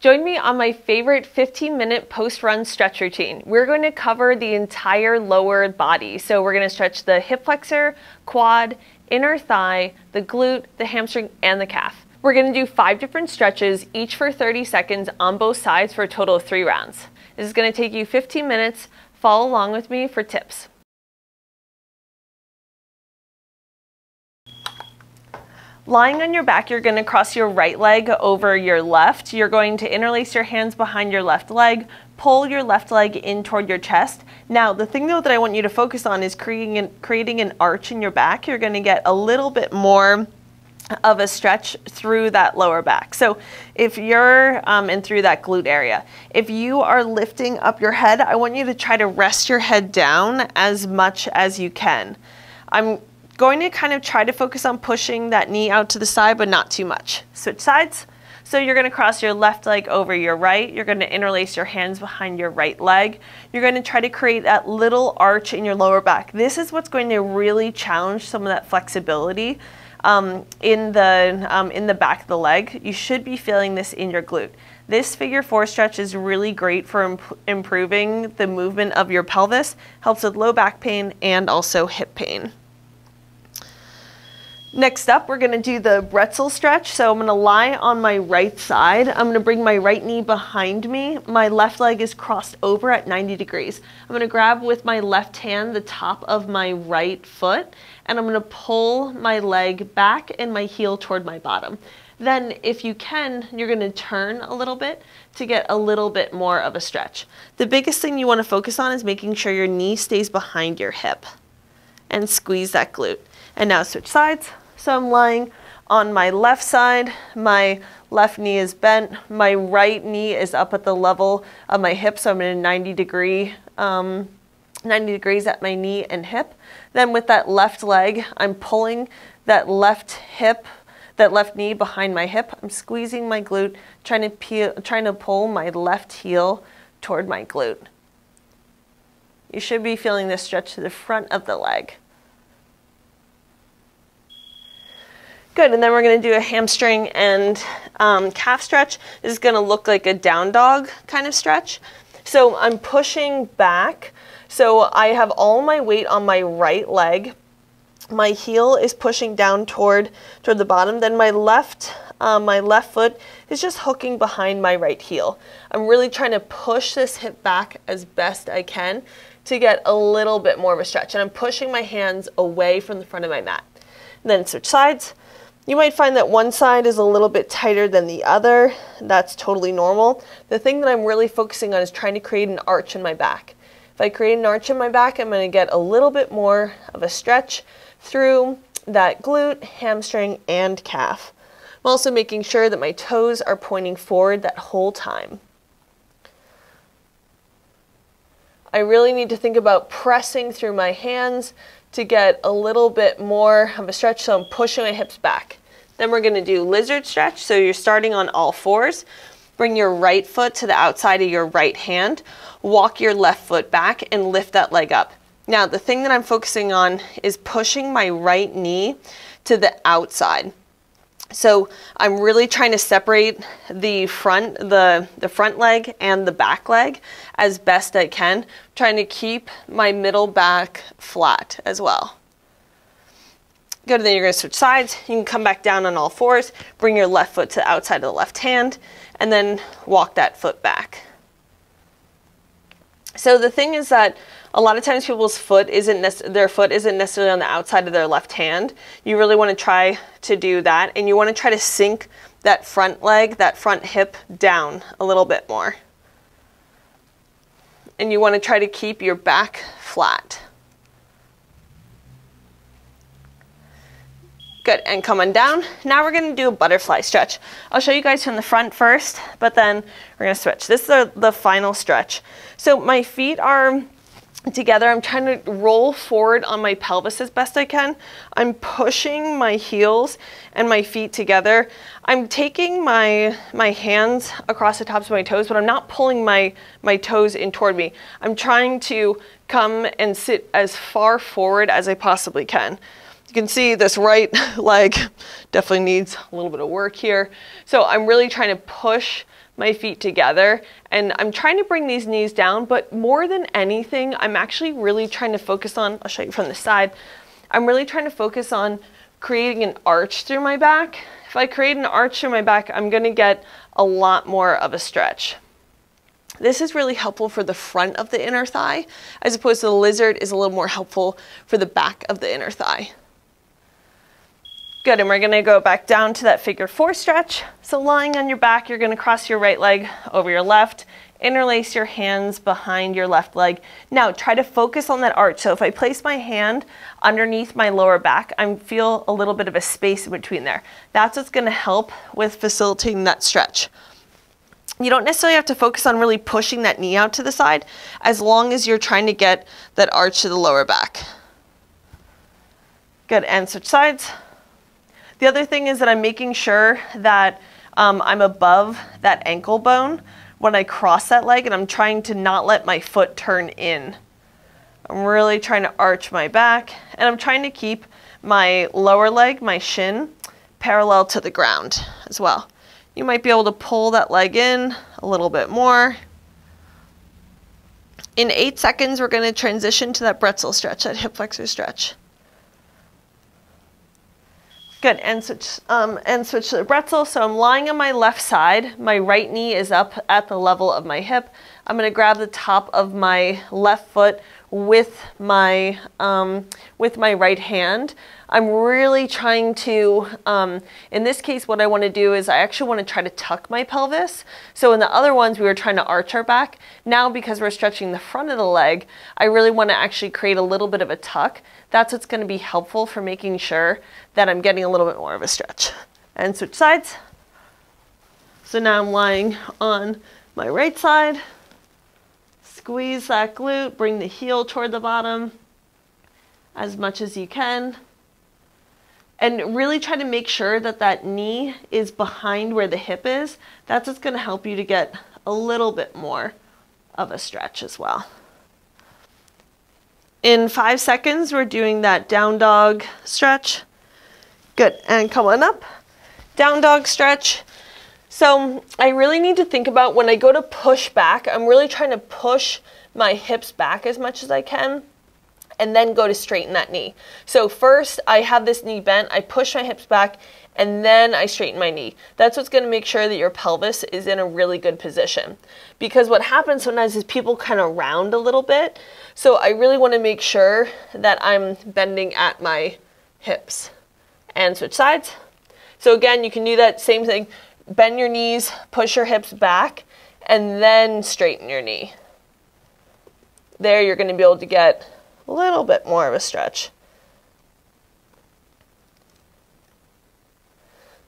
Join me on my favorite 15 minute post run stretch routine. We're going to cover the entire lower body. So we're going to stretch the hip flexor, quad, inner thigh, the glute, the hamstring, and the calf. We're going to do five different stretches, each for 30 seconds on both sides for a total of three rounds. This is going to take you 15 minutes. Follow along with me for tips. Lying on your back, you're going to cross your right leg over your left. You're going to interlace your hands behind your left leg, pull your left leg in toward your chest. Now, the thing though that I want you to focus on is creating an, creating an arch in your back. You're going to get a little bit more of a stretch through that lower back. So if you're, um, and through that glute area, if you are lifting up your head, I want you to try to rest your head down as much as you can. I'm Going to kind of try to focus on pushing that knee out to the side, but not too much. Switch sides. So you're going to cross your left leg over your right. You're going to interlace your hands behind your right leg. You're going to try to create that little arch in your lower back. This is what's going to really challenge some of that flexibility um, in, the, um, in the back of the leg. You should be feeling this in your glute. This figure four stretch is really great for imp improving the movement of your pelvis, helps with low back pain and also hip pain. Next up, we're gonna do the bretzel stretch. So I'm gonna lie on my right side. I'm gonna bring my right knee behind me. My left leg is crossed over at 90 degrees. I'm gonna grab with my left hand the top of my right foot, and I'm gonna pull my leg back and my heel toward my bottom. Then if you can, you're gonna turn a little bit to get a little bit more of a stretch. The biggest thing you wanna focus on is making sure your knee stays behind your hip and squeeze that glute. And now switch sides. So I'm lying on my left side, my left knee is bent, my right knee is up at the level of my hip, so I'm in a 90 degree, um, 90 degrees at my knee and hip. Then with that left leg, I'm pulling that left hip, that left knee behind my hip. I'm squeezing my glute, trying to, peel, trying to pull my left heel toward my glute. You should be feeling this stretch to the front of the leg. Good, and then we're gonna do a hamstring and um, calf stretch. This is gonna look like a down dog kind of stretch. So I'm pushing back. So I have all my weight on my right leg. My heel is pushing down toward, toward the bottom. Then my left, um, my left foot is just hooking behind my right heel. I'm really trying to push this hip back as best I can to get a little bit more of a stretch. And I'm pushing my hands away from the front of my mat. And then switch sides. You might find that one side is a little bit tighter than the other. That's totally normal. The thing that I'm really focusing on is trying to create an arch in my back. If I create an arch in my back, I'm going to get a little bit more of a stretch through that glute, hamstring, and calf. I'm also making sure that my toes are pointing forward that whole time. I really need to think about pressing through my hands to get a little bit more of a stretch, so I'm pushing my hips back. Then we're gonna do lizard stretch, so you're starting on all fours. Bring your right foot to the outside of your right hand, walk your left foot back and lift that leg up. Now, the thing that I'm focusing on is pushing my right knee to the outside. So I'm really trying to separate the front, the, the front leg and the back leg as best I can, trying to keep my middle back flat as well. Good, then you're gonna switch sides. You can come back down on all fours, bring your left foot to the outside of the left hand, and then walk that foot back. So the thing is that a lot of times people's foot isn't their foot isn't necessarily on the outside of their left hand. You really want to try to do that and you want to try to sink that front leg, that front hip down a little bit more. And you want to try to keep your back flat. Good, and come on down. Now we're gonna do a butterfly stretch. I'll show you guys from the front first, but then we're gonna switch. This is the, the final stretch. So my feet are together. I'm trying to roll forward on my pelvis as best I can. I'm pushing my heels and my feet together. I'm taking my, my hands across the tops of my toes, but I'm not pulling my, my toes in toward me. I'm trying to come and sit as far forward as I possibly can. You can see this right leg definitely needs a little bit of work here. So I'm really trying to push my feet together and I'm trying to bring these knees down, but more than anything, I'm actually really trying to focus on, I'll show you from the side, I'm really trying to focus on creating an arch through my back. If I create an arch through my back, I'm gonna get a lot more of a stretch. This is really helpful for the front of the inner thigh, as opposed to the lizard is a little more helpful for the back of the inner thigh. Good, and we're gonna go back down to that figure four stretch. So lying on your back, you're gonna cross your right leg over your left, interlace your hands behind your left leg. Now try to focus on that arch. So if I place my hand underneath my lower back, I feel a little bit of a space in between there. That's what's gonna help with facilitating that stretch. You don't necessarily have to focus on really pushing that knee out to the side as long as you're trying to get that arch to the lower back. Good, and switch sides. The other thing is that I'm making sure that um, I'm above that ankle bone when I cross that leg and I'm trying to not let my foot turn in. I'm really trying to arch my back and I'm trying to keep my lower leg, my shin, parallel to the ground as well. You might be able to pull that leg in a little bit more. In eight seconds, we're going to transition to that bretzel stretch, that hip flexor stretch. Good, and switch, um, and switch to the bretzel. So I'm lying on my left side. My right knee is up at the level of my hip. I'm gonna grab the top of my left foot with my, um, with my right hand. I'm really trying to, um, in this case, what I wanna do is I actually wanna try to tuck my pelvis. So in the other ones, we were trying to arch our back. Now, because we're stretching the front of the leg, I really wanna actually create a little bit of a tuck. That's what's gonna be helpful for making sure that I'm getting a little bit more of a stretch. And switch sides. So now I'm lying on my right side. Squeeze that glute, bring the heel toward the bottom as much as you can. And really try to make sure that that knee is behind where the hip is. That's what's gonna help you to get a little bit more of a stretch as well. In five seconds, we're doing that down dog stretch. Good, and come on up. Down dog stretch. So I really need to think about when I go to push back, I'm really trying to push my hips back as much as I can and then go to straighten that knee. So first I have this knee bent, I push my hips back and then I straighten my knee. That's what's gonna make sure that your pelvis is in a really good position. Because what happens sometimes is people kind of round a little bit. So I really wanna make sure that I'm bending at my hips and switch sides. So again, you can do that same thing. Bend your knees, push your hips back, and then straighten your knee. There you're going to be able to get a little bit more of a stretch.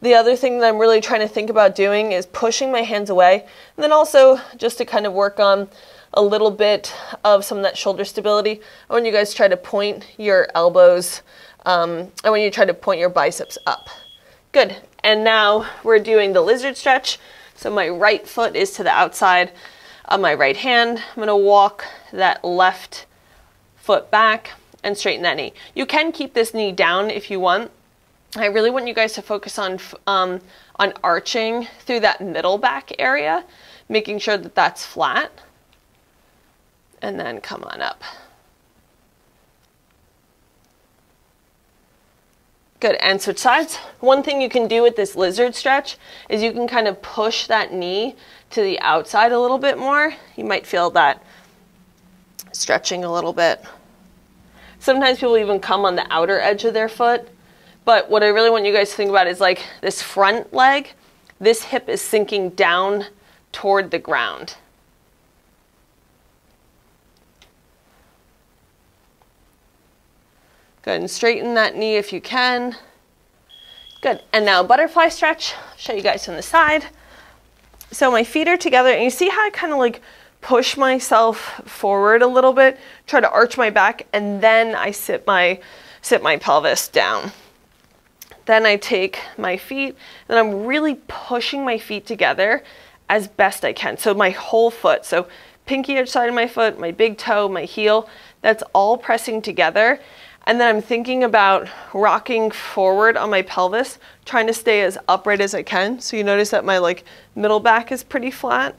The other thing that I'm really trying to think about doing is pushing my hands away, and then also just to kind of work on a little bit of some of that shoulder stability. I want you guys to try to point your elbows um, and when you try to point your biceps up. Good. And now we're doing the lizard stretch. So my right foot is to the outside of my right hand. I'm to walk that left foot back and straighten that knee. You can keep this knee down if you want. I really want you guys to focus on um, on arching through that middle back area, making sure that that's flat. And then come on up. Good, and switch sides. One thing you can do with this lizard stretch is you can kind of push that knee to the outside a little bit more. You might feel that stretching a little bit. Sometimes people even come on the outer edge of their foot. But what I really want you guys to think about is like this front leg, this hip is sinking down toward the ground. Good, and straighten that knee if you can. Good, and now butterfly stretch. Show you guys from the side. So my feet are together, and you see how I kind of like push myself forward a little bit, try to arch my back, and then I sit my, sit my pelvis down. Then I take my feet, and I'm really pushing my feet together as best I can. So my whole foot, so pinky edge side of my foot, my big toe, my heel, that's all pressing together And then I'm thinking about rocking forward on my pelvis, trying to stay as upright as I can. So you notice that my like middle back is pretty flat.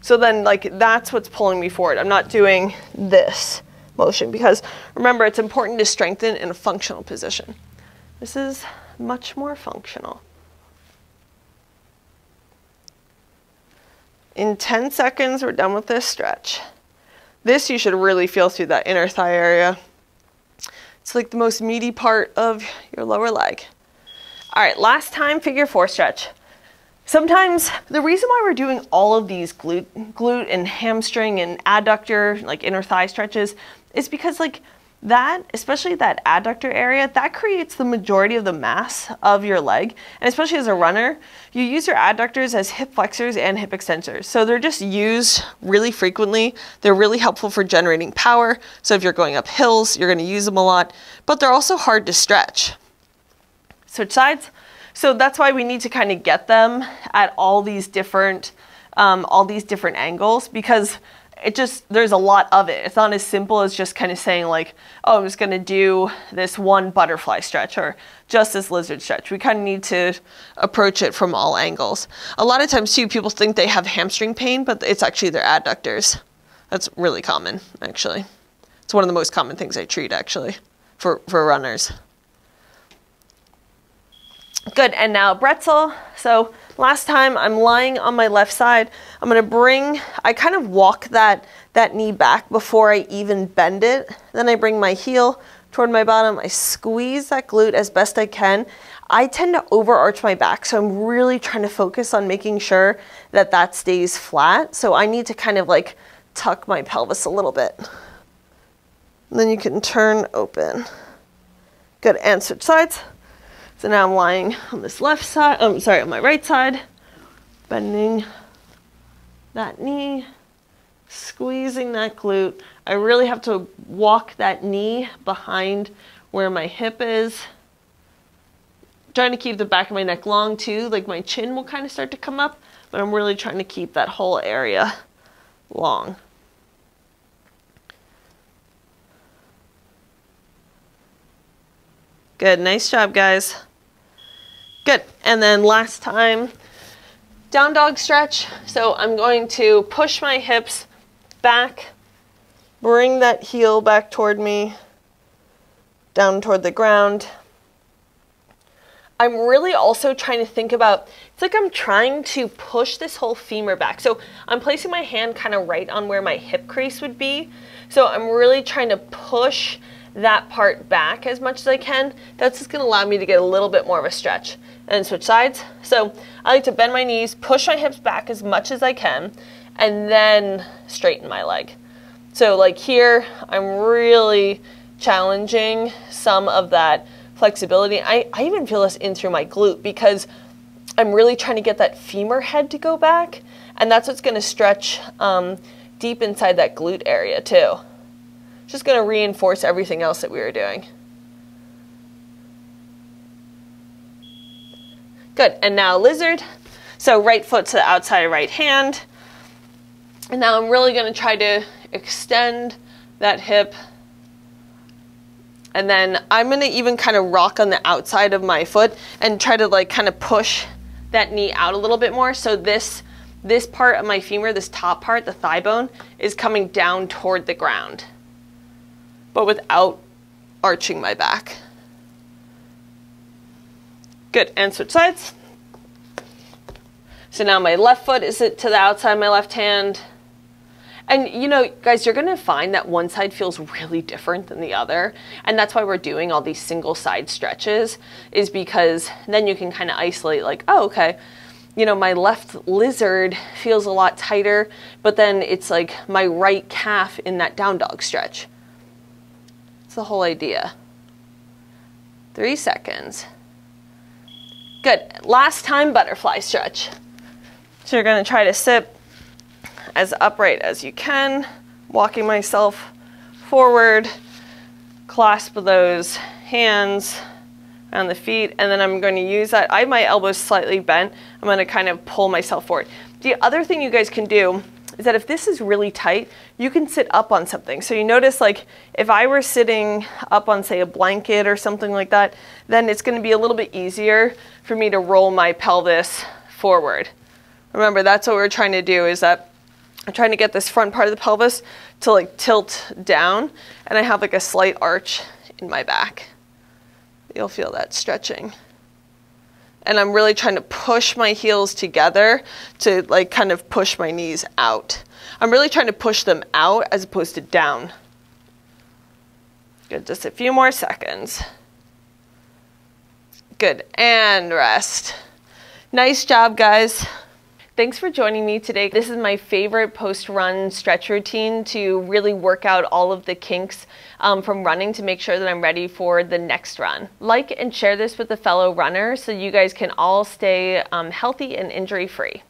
So then like that's what's pulling me forward. I'm not doing this motion because remember it's important to strengthen in a functional position. This is much more functional. In 10 seconds, we're done with this stretch. This you should really feel through that inner thigh area. It's like the most meaty part of your lower leg. All right, last time, figure four stretch. Sometimes the reason why we're doing all of these glute, glute and hamstring and adductor, like inner thigh stretches, is because like that, especially that adductor area, that creates the majority of the mass of your leg. And especially as a runner, you use your adductors as hip flexors and hip extensors. So they're just used really frequently. They're really helpful for generating power. So if you're going up hills, you're gonna use them a lot, but they're also hard to stretch. Switch sides. So that's why we need to kind of get them at all these different, um, all these different angles because it just there's a lot of it. It's not as simple as just kind of saying like, oh, I'm just gonna do this one butterfly stretch or just this lizard stretch. We kind of need to approach it from all angles. A lot of times too, people think they have hamstring pain, but it's actually their adductors. That's really common, actually. It's one of the most common things I treat actually for, for runners. Good, and now bretzel. So last time I'm lying on my left side. I'm gonna bring, I kind of walk that, that knee back before I even bend it. Then I bring my heel toward my bottom. I squeeze that glute as best I can. I tend to overarch my back, so I'm really trying to focus on making sure that that stays flat. So I need to kind of like tuck my pelvis a little bit. And then you can turn open. Good, and switch sides. So now I'm lying on this left side, I'm um, sorry, on my right side, bending that knee, squeezing that glute. I really have to walk that knee behind where my hip is. Trying to keep the back of my neck long too, like my chin will kind of start to come up, but I'm really trying to keep that whole area long. Good, nice job guys. Good. And then last time, down dog stretch. So I'm going to push my hips back, bring that heel back toward me, down toward the ground. I'm really also trying to think about, it's like I'm trying to push this whole femur back. So I'm placing my hand kind of right on where my hip crease would be. So I'm really trying to push that part back as much as I can. That's just gonna allow me to get a little bit more of a stretch and switch sides. So I like to bend my knees, push my hips back as much as I can, and then straighten my leg. So like here, I'm really challenging some of that flexibility. I, I even feel this in through my glute because I'm really trying to get that femur head to go back. And that's what's gonna stretch um, deep inside that glute area too. Just gonna reinforce everything else that we were doing. Good, and now lizard. So right foot to the outside of right hand. And now I'm really gonna try to extend that hip. And then I'm gonna even kind of rock on the outside of my foot and try to like kind of push that knee out a little bit more. So this, this part of my femur, this top part, the thigh bone, is coming down toward the ground, but without arching my back. Good, and switch sides. So now my left foot is it to the outside my left hand. And you know, guys, you're gonna find that one side feels really different than the other. And that's why we're doing all these single side stretches, is because then you can kind of isolate like, oh, okay, you know, my left lizard feels a lot tighter, but then it's like my right calf in that down dog stretch. It's the whole idea. Three seconds. Good. Last time, butterfly stretch. So you're going to try to sit as upright as you can, walking myself forward, clasp those hands on the feet, and then I'm going to use that. I have my elbows slightly bent. I'm going to kind of pull myself forward. The other thing you guys can do is that if this is really tight, you can sit up on something. So you notice like if I were sitting up on say a blanket or something like that, then it's gonna be a little bit easier for me to roll my pelvis forward. Remember, that's what we're trying to do is that I'm trying to get this front part of the pelvis to like tilt down and I have like a slight arch in my back. You'll feel that stretching. And I'm really trying to push my heels together to like kind of push my knees out. I'm really trying to push them out as opposed to down. Good, just a few more seconds. Good, and rest. Nice job, guys. Thanks for joining me today. This is my favorite post-run stretch routine to really work out all of the kinks um, from running to make sure that I'm ready for the next run. Like and share this with a fellow runner so you guys can all stay um, healthy and injury-free.